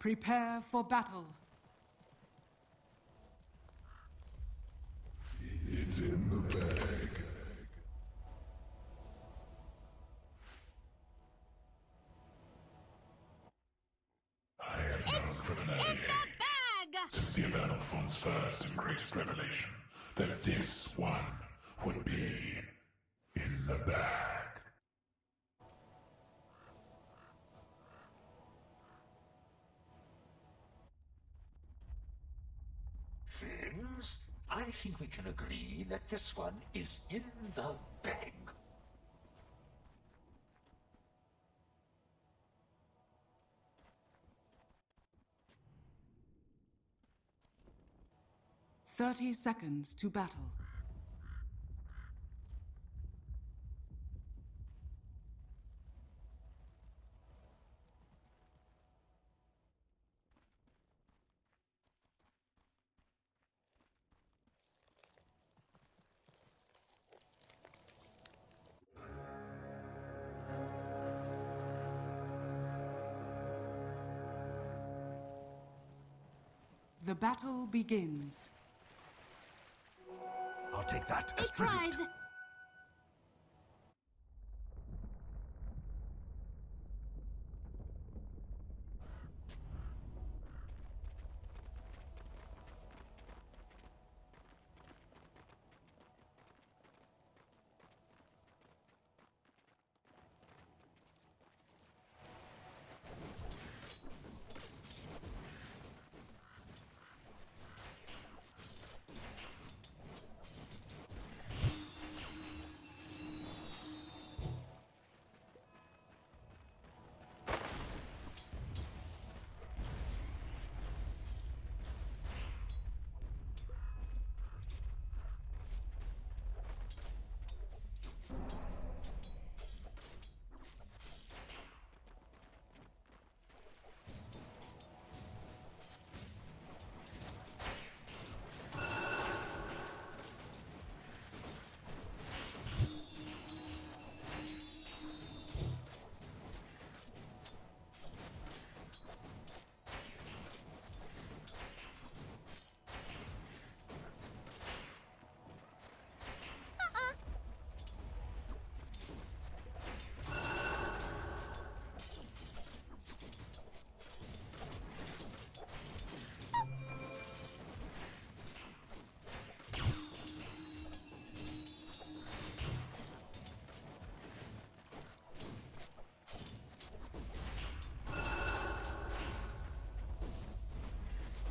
Prepare for battle. It's in the bag. I have known from an early age, Bag! since the event of Fun's first and greatest revelation, that this one would be in the bag. Think we can agree that this one is in the bag. Thirty seconds to battle. Battle begins. I'll take that A as tribute.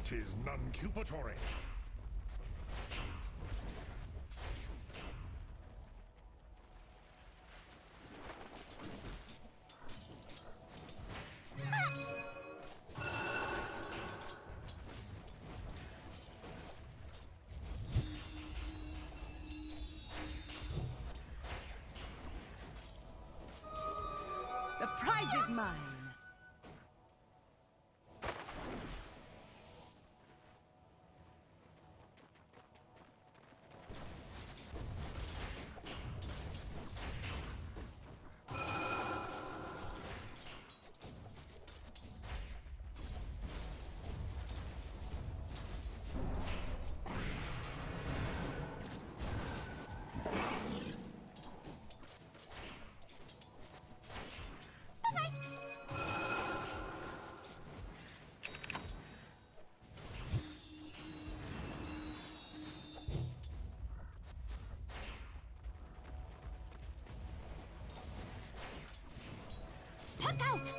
Tis non-cupatory. Puck out!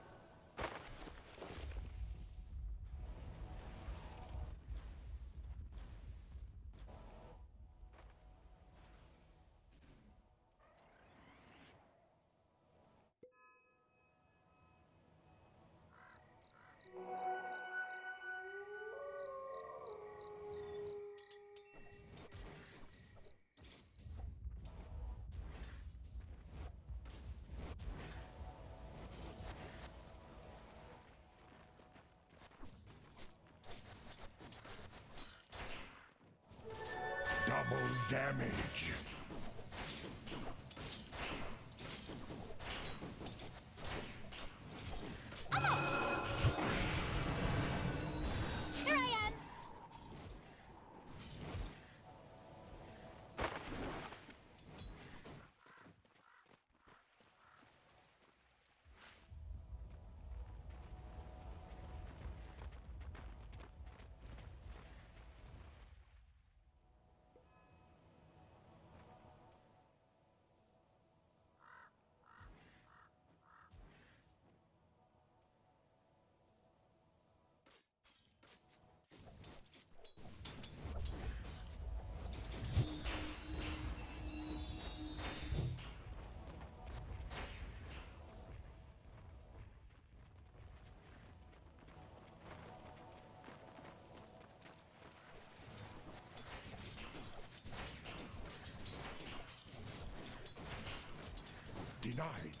Damage. Denied.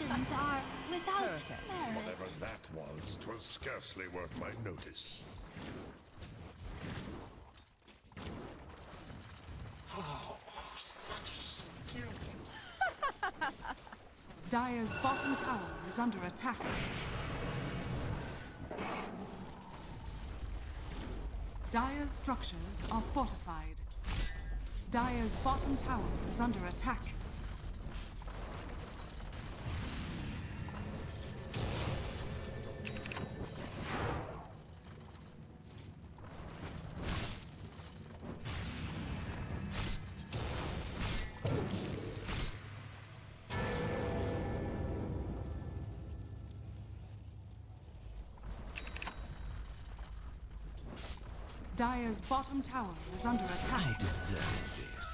Actions are without merit. Whatever that was, twas scarcely worth my notice. Oh, such skill. Dire's bottom tower is under attack. Dire's structures are fortified. Dire's bottom tower is under attack. Dire's bottom tower is under attack. I deserve this.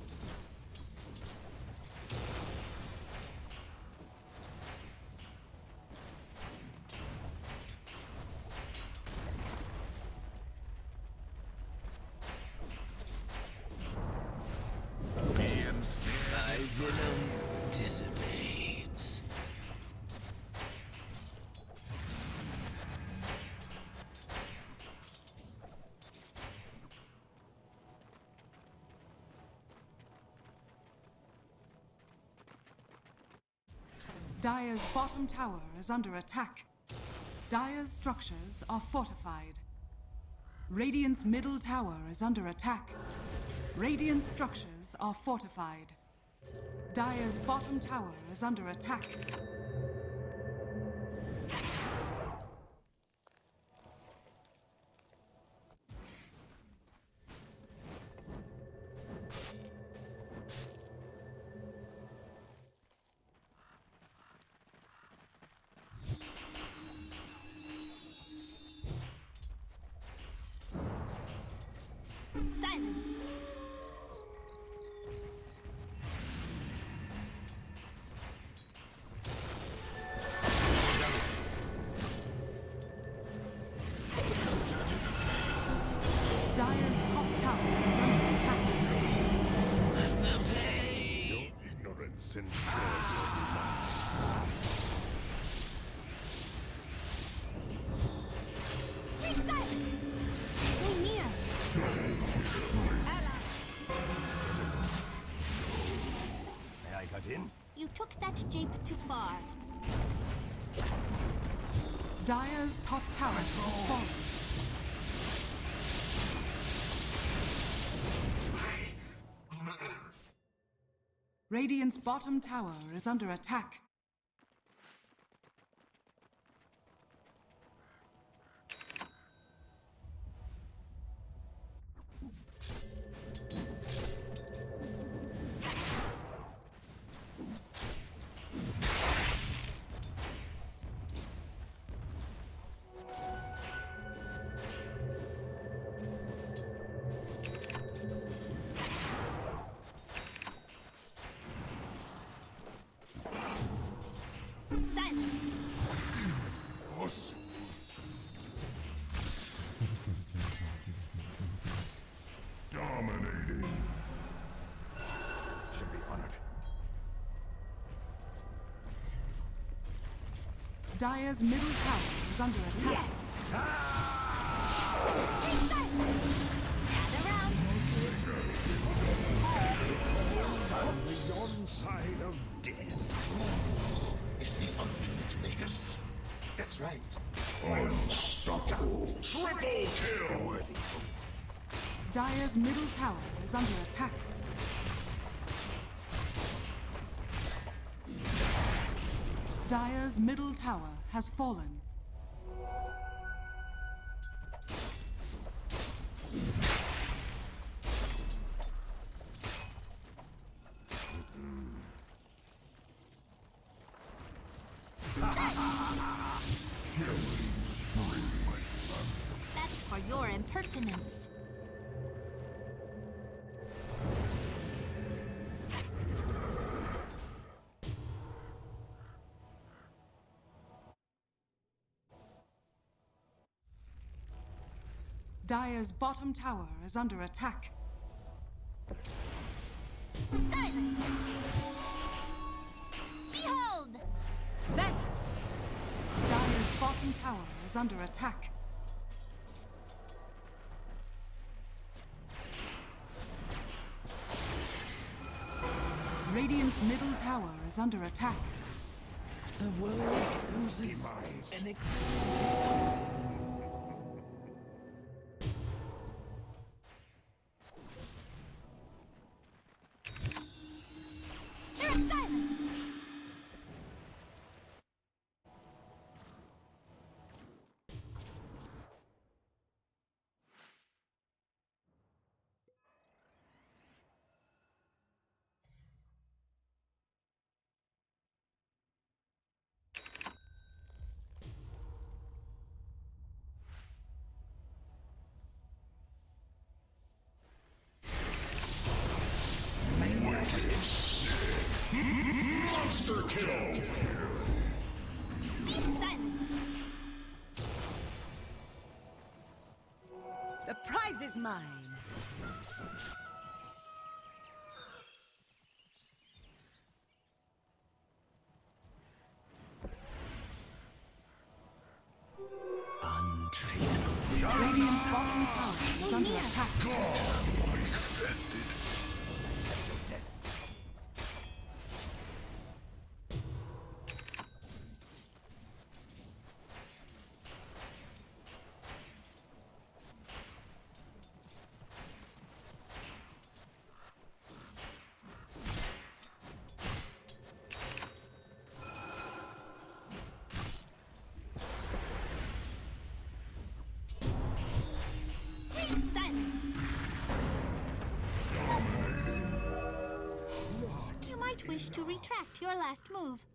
Dire's bottom tower is under attack. Dire's structures are fortified. Radiant's middle tower is under attack. Radiant structures are fortified. Dire's bottom tower is under attack. Jape too far. Dire's top tower has fallen. Radiant's bottom tower is under attack. Dire's middle tower is under attack. Keep silence. Gather round. The yon side of death. It's the ultimate Magus. That's right. Unstoppable. Triple kill! Dire's middle tower is under attack. Dire's middle tower has fallen. That's for your impertinence. Dire's bottom tower is under attack. Silence! Behold! Dire's bottom tower is under attack. Radiant's middle tower is under attack. The world loses an exquisite toxin. Mine. Untraceable. Radiant's bottom tower is under attack. Wish to retract your last move.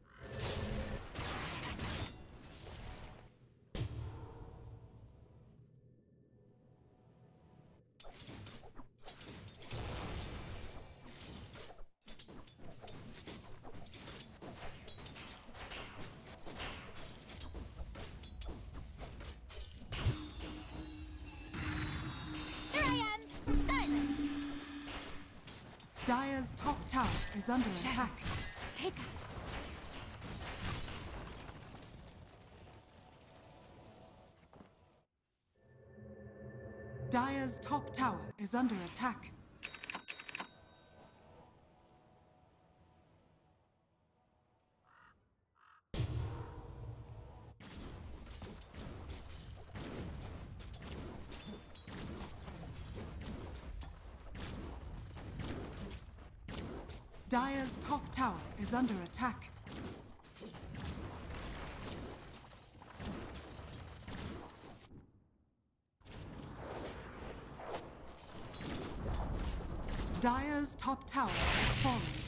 Dire's top tower is under attack. Take us. Dire's top tower is under attack. Under attack. Dire's top tower has fallen.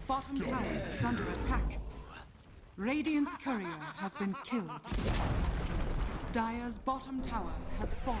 Bottom tower is under attack. Radiant's courier has been killed. Dire's bottom tower has fallen.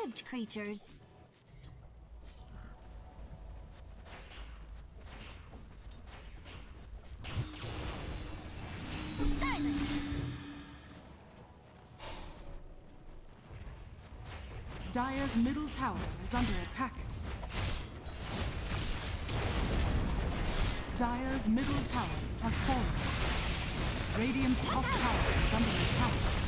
Short-lived creatures. Dire's middle tower is under attack. Dire's middle tower has fallen. Radiant's top tower is under attack.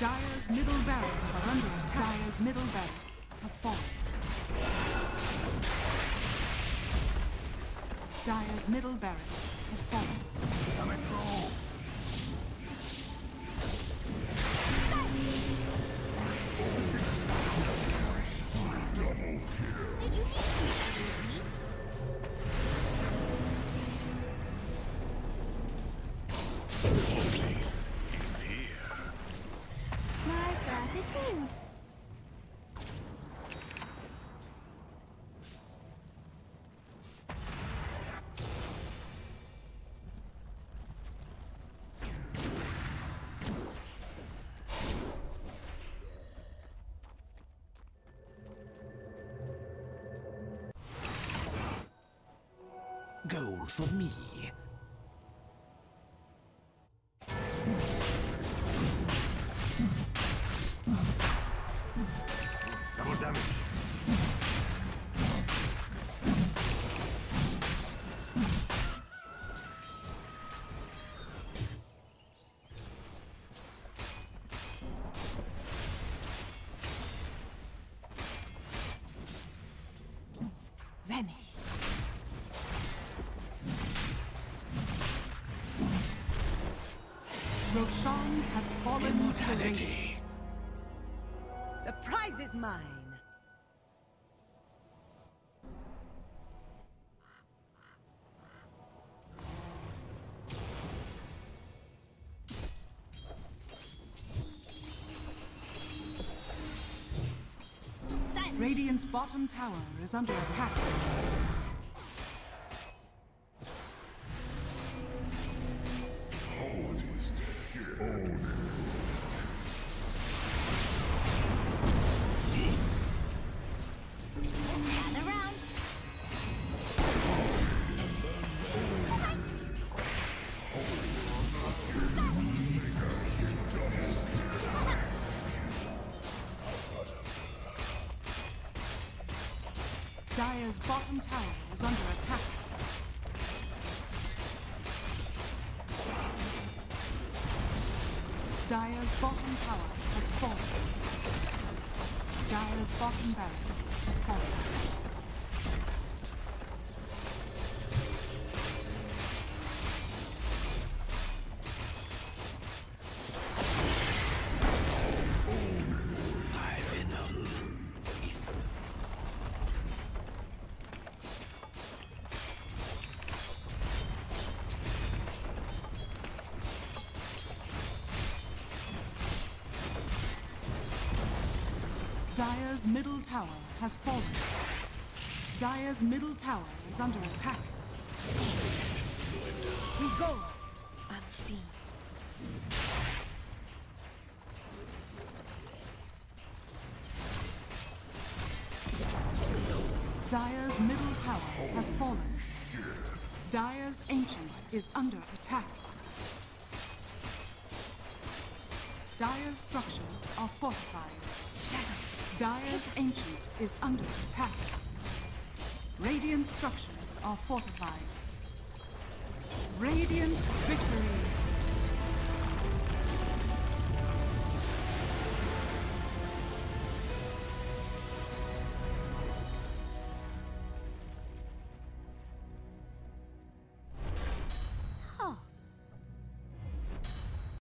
Dire's middle barracks are under attack. Dire's middle barracks has fallen. Dire's middle barracks has fallen. Coming through. Did you need to me? Your place is here. My gratitude. Gold for me. Double damage. Vanish. Roshan has fallen Immortality. Radiant. The prize is mine. Radiant's bottom tower is under attack. Dire's bottom tower is under attack. Dire's bottom tower has fallen. Dire's bottom barracks has fallen. Tower has fallen. Dire's middle tower is under attack. We go unseen. Dire's middle tower has fallen. Dire's ancient is under attack. Dire's structures are fortified. Dire's ancient is under attack. Radiant structures are fortified. Radiant victory.